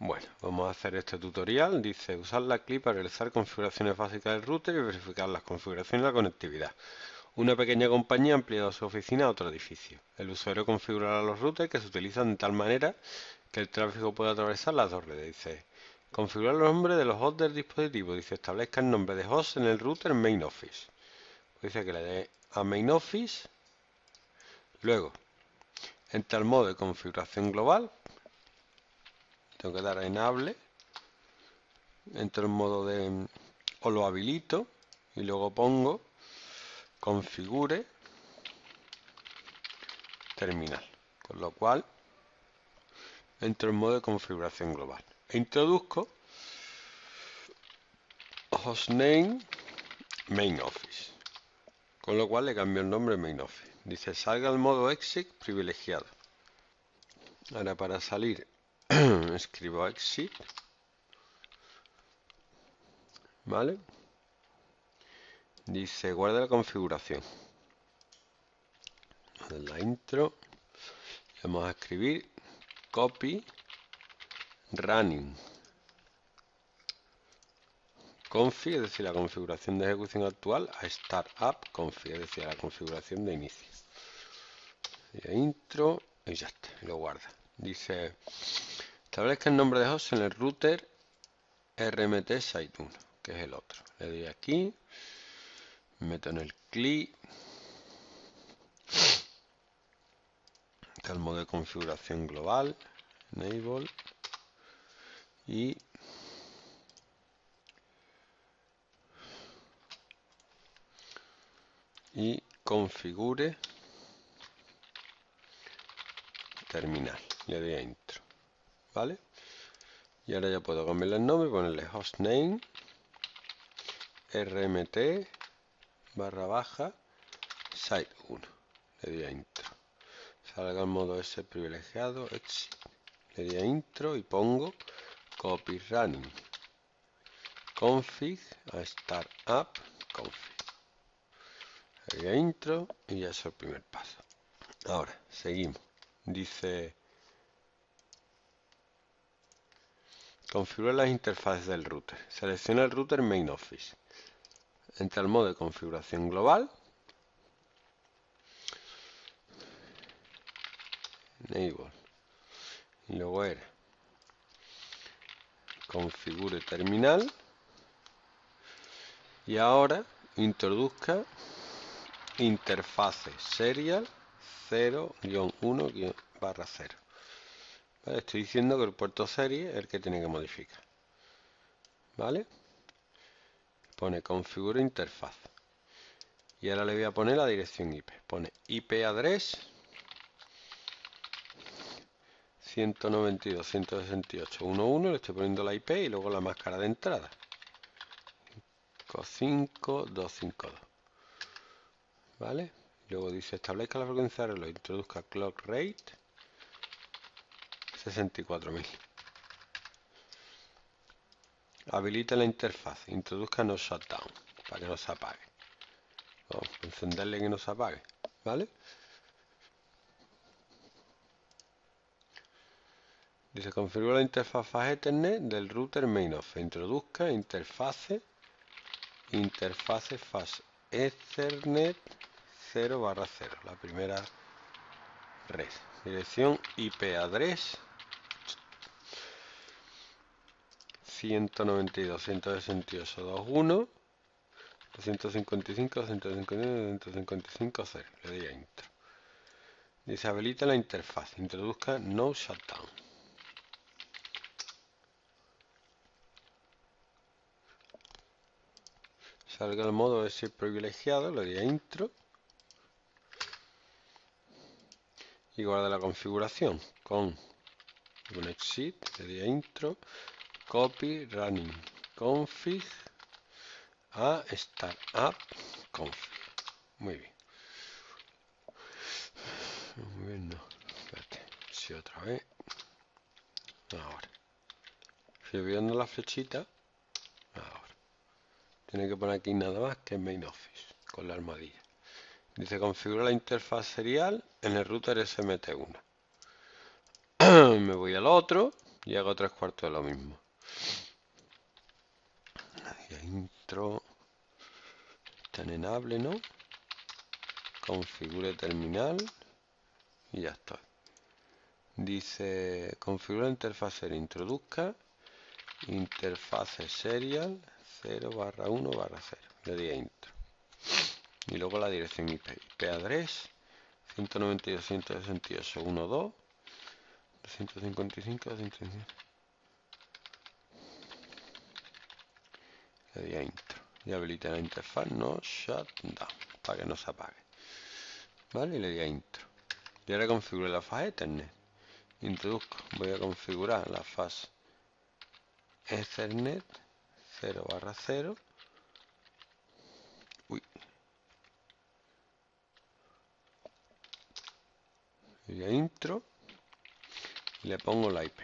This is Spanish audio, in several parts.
Bueno, vamos a hacer este tutorial. Dice usar la CLI para realizar configuraciones básicas del router y verificar las configuraciones de la conectividad. Una pequeña compañía ha ampliado su oficina a otro edificio. El usuario configurará los routers que se utilizan de tal manera que el tráfico pueda atravesar las dos redes. Dice configurar los nombres de los hosts del dispositivo. Dice establezca el nombre de host en el router main office. dice que le dé a main office. Luego, entra al modo de configuración global tengo que dar a enable entro en modo de o lo habilito y luego pongo configure terminal. Con lo cual entro en modo de configuración global. E introduzco hostname main office. Con lo cual le cambio el nombre main office. Dice salga el modo exit privilegiado. Ahora para salir escribo exit vale. Dice guarda la configuración. La intro. Vamos a escribir. Copy. Running. Config es decir la configuración de ejecución actual a startup. Config es decir la configuración de inicio. Y intro y ya está lo guarda. Dice Establezca el nombre de host en el router RMT Site 1, que es el otro. Le doy aquí, meto en el clic, el modo de configuración global, enable, y y configure terminal. Le doy a intro. ¿Vale? Y ahora ya puedo cambiarle el nombre ponerle hostname rmt barra baja site 1. Le doy a intro. Salga el modo S privilegiado, exit. Le doy a intro y pongo copy running config a startup config. Le doy a intro y ya es el primer paso. Ahora, seguimos. Dice Configura las interfaces del router. Selecciona el router Main Office. Entra al modo de configuración global. Enable. Y luego configure terminal. Y ahora introduzca interfase serial 0-1 barra 0. Estoy diciendo que el puerto serie es el que tiene que modificar. ¿Vale? Pone configura interfaz. Y ahora le voy a poner la dirección IP. Pone IP address 192.168.1.1. Le estoy poniendo la IP y luego la máscara de entrada. 5.252. ¿Vale? Luego dice establezca la frecuencia de reloj. Introduzca clock rate 64.000. Habilita la interfaz. Introduzca no shutdown para que no se apague. Vamos encenderle que no se apague. ¿Vale? Dice configura la interfaz Ethernet del router main off. Introduzca interfase interfase fast Ethernet 0 barra 0. La primera red. Dirección IP address 192, 168, 21, 255, 159, 255, 0. Le doy a intro. Dice habilita la interfaz. Introduzca no shutdown. Salga el modo de ser privilegiado, le doy a intro. Y guarda la configuración con un exit, le doy a intro copy running config a startup config. Muy bien. Muy bien, no. Espérate. Si otra vez. Ahora. Si viendo la flechita. Ahora. Tiene que poner aquí nada más que main office con la armadilla. Dice configura la interfaz serial en el router SMT1. Me voy al otro y hago tres cuartos de lo mismo. Intro tan enable, ¿no? Configure terminal y ya está. Dice configura interfaz introduzca interfase serial 0 barra 1 barra 0. Le di a intro. Y luego la dirección IP. IP address 192.168.1.2 255 le di a intro. Y habilité la interfaz no shutdown para que no se apague. Vale y le di a intro. Y ahora configure la fase ethernet. Introduzco voy a configurar la fase ethernet 0 barra 0 uy. Le di a intro. Y le pongo la IP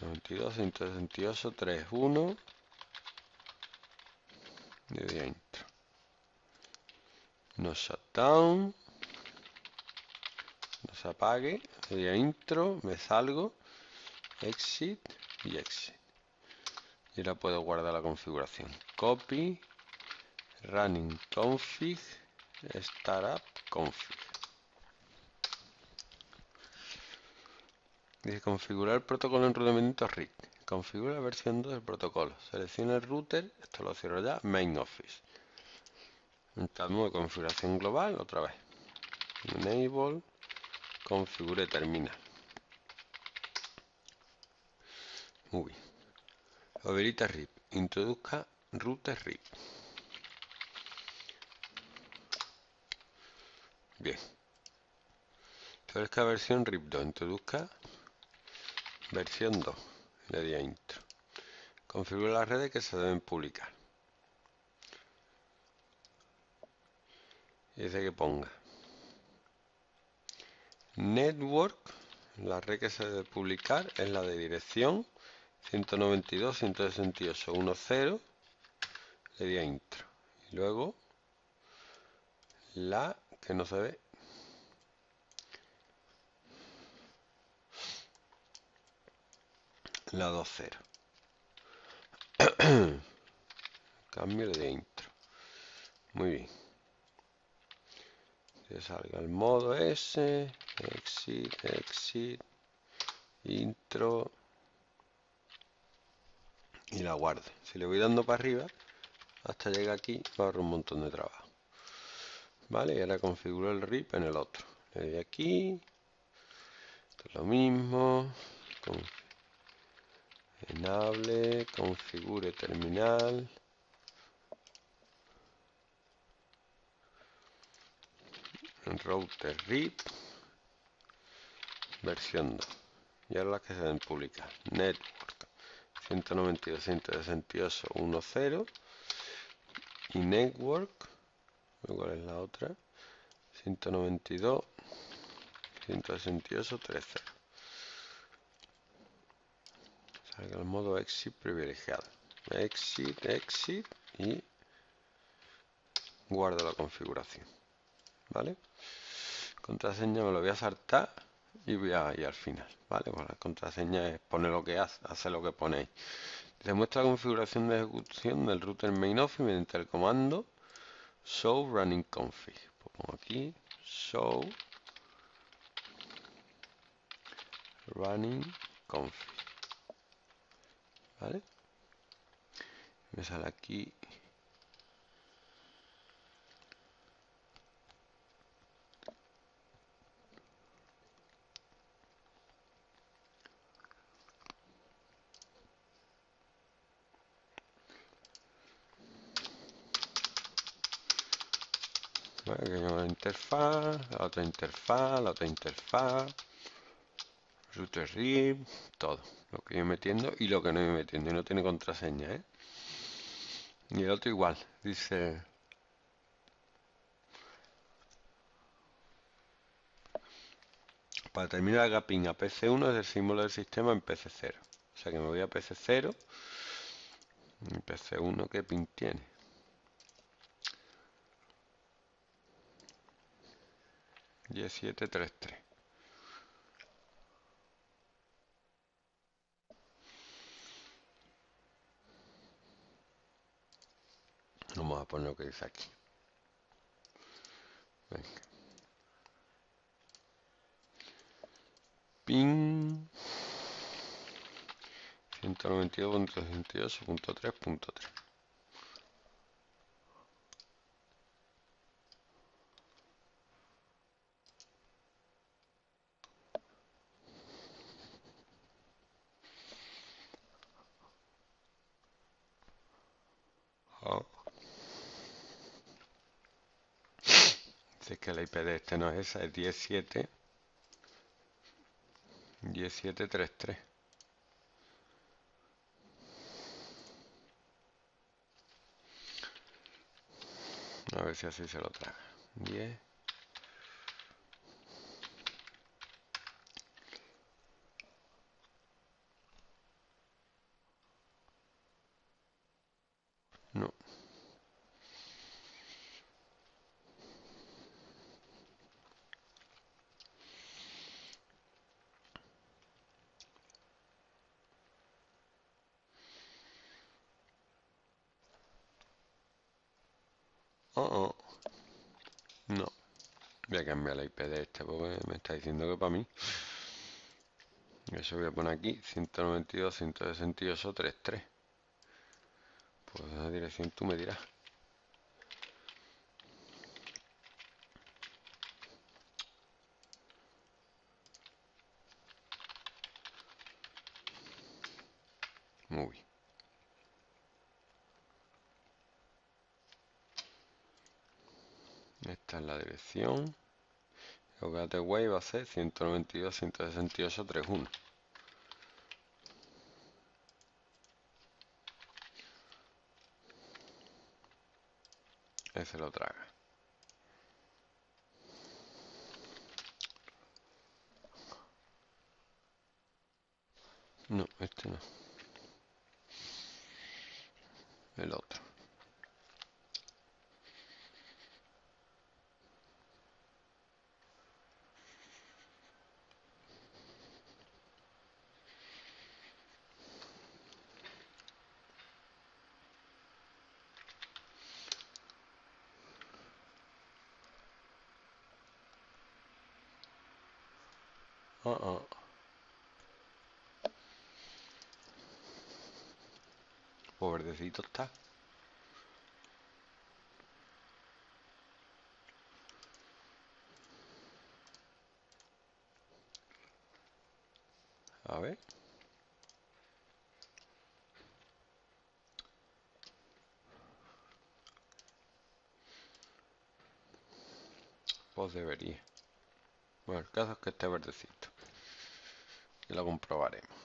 92, 168, 3, 1, de dentro. Nos shutdown. Nos apague. De intro, Me salgo. Exit y exit. Y ahora puedo guardar la configuración. Copy. Running config. Startup config. Dice configurar protocolo en rodamiento RIC configura la versión 2 del protocolo selecciona el router esto lo cierro ya main office entramos de configuración global otra vez enable configure terminal bien Habilita RIP. Introduzca router RIP. Bien. Establezca versión RIP 2. Introduzca versión 2. Le di intro. Configura las redes que se deben publicar. Y dice que ponga network. La red que se debe publicar es la de dirección 192, 168, 10, le di intro. Y luego la que no se ve. La 20. Cambio de intro. Muy bien. Que salga el modo S, exit, exit, intro y la guarde. Si le voy dando para arriba, hasta llegar aquí, va a haber un montón de trabajo. Vale, y ahora configuro el RIP en el otro. Le doy aquí, lo mismo, enable, configure terminal. Router RIP, versión 2. Y ahora las que se deben publicar. Network. 192, 168, 10 y network, ¿cuál es la otra? 192, 168, 30. Salga el modo exit privilegiado. Exit, exit y guardo la configuración. ¿Vale? Contraseña me lo voy a saltar y voy a ir al final, ¿vale? Pues la contraseña es poner lo que hace, hace lo que ponéis. Se muestra la configuración de ejecución del router main office mediante el comando show running config. Pues pongo aquí show running config. ¿Vale? Me sale aquí la interfaz, la otra interfaz, la otra interfaz, RIP, todo. Lo que voy metiendo y lo que no voy metiendo. Y no tiene contraseña, ¿eh? Y el otro igual. Dice... Para terminar el gapping a PC1 es el símbolo del sistema en PC0. O sea que me voy a PC0. Y PC1 qué pin tiene. 1733 Vamos a poner lo que dice aquí. Venga. Ping 192.168.3.3 Oh. Dice que la IP de este no es esa, es 17 1733. A ver si así se lo traga. 10. No. Oh, oh. No. Voy a cambiar la IP de este porque me está diciendo que para mí. Eso voy a poner aquí 192.168.3.3. Pues la dirección tú me dirás. Muy bien. Esta es la dirección. El gateway va a ser 192.168.3.1. Ese lo traga. No, este no. El otro. Uh -uh. Verdecito está. A ver. Pues debería. Bueno, el caso es que esté verdecito. Y lo comprobaremos.